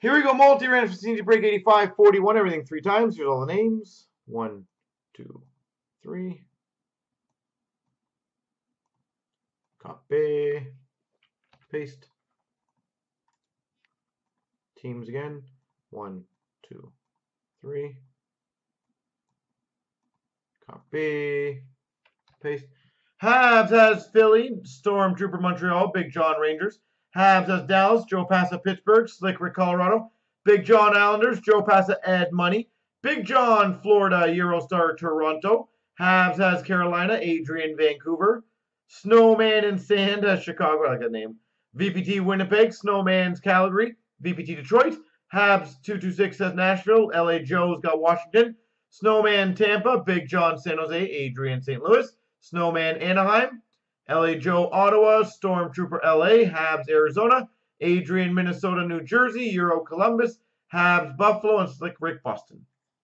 Here we go, multi-random for break 85, 41, everything three times. Here's all the names. One, two, three. Copy. Paste. Teams again. One, two, three. Copy. Paste. Habs has Philly, Stormtrooper Montreal, Big John Rangers. Habs has Dallas, Joe Passa Pittsburgh, Slick Rick Colorado. Big John Islanders, Joe Passa Edmonton. Big John Florida, Eurostar Toronto. Habs has Carolina, Adrian Vancouver. Snowman and Sand has Chicago, I like that name. VPT Winnipeg, Snowman's Calgary. VPT Detroit. Habs 226 has Nashville. LA Joe's got Washington. Snowman Tampa. Big John San Jose. Adrian St. Louis. Snowman Anaheim. LA Joe Ottawa. Stormtrooper LA. Habs Arizona. Adrian Minnesota New Jersey. Euro Columbus. Habs Buffalo. And Slick Rick Boston.